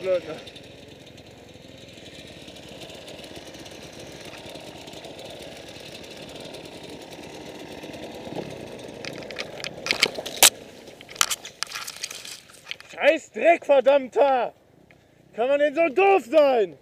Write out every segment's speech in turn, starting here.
drücken. Scheiß Dreck, verdammter! Kann man denn so doof sein?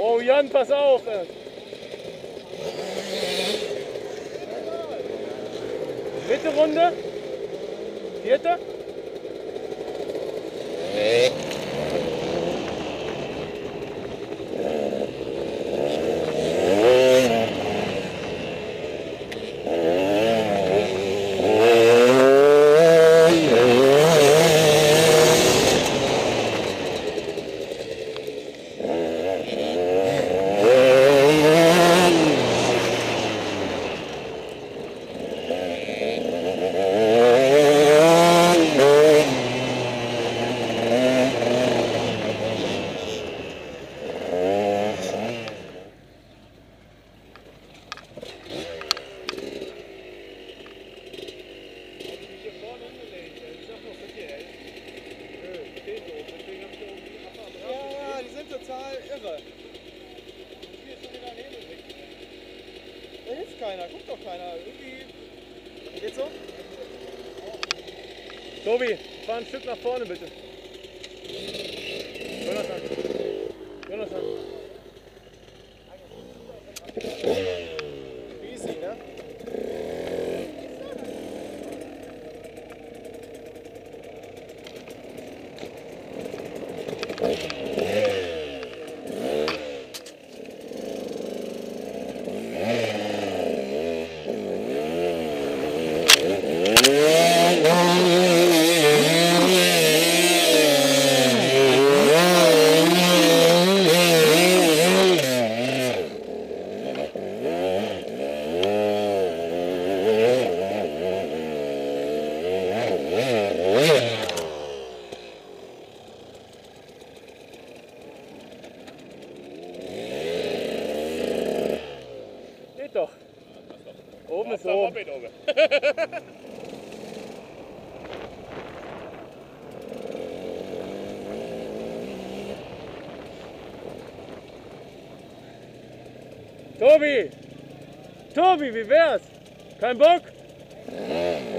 Oh Jan, pass auf! Dritte Runde. Vierte. Irre. Da hilft keiner, guckt doch keiner. Irgendwie. Geht so? Tobi, fahr ein Stück nach vorne bitte. Jonathan. Jonathan. Oben ist oben. Tobi! Tobi, wie wär's? Kein Bock?